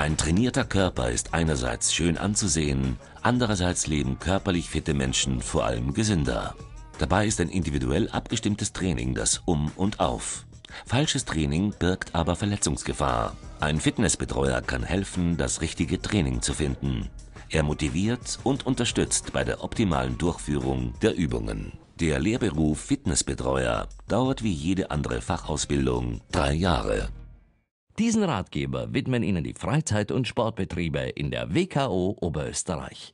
Ein trainierter Körper ist einerseits schön anzusehen, andererseits leben körperlich fitte Menschen vor allem gesünder. Dabei ist ein individuell abgestimmtes Training das Um und Auf. Falsches Training birgt aber Verletzungsgefahr. Ein Fitnessbetreuer kann helfen, das richtige Training zu finden. Er motiviert und unterstützt bei der optimalen Durchführung der Übungen. Der Lehrberuf Fitnessbetreuer dauert wie jede andere Fachausbildung drei Jahre. Diesen Ratgeber widmen Ihnen die Freizeit- und Sportbetriebe in der WKO Oberösterreich.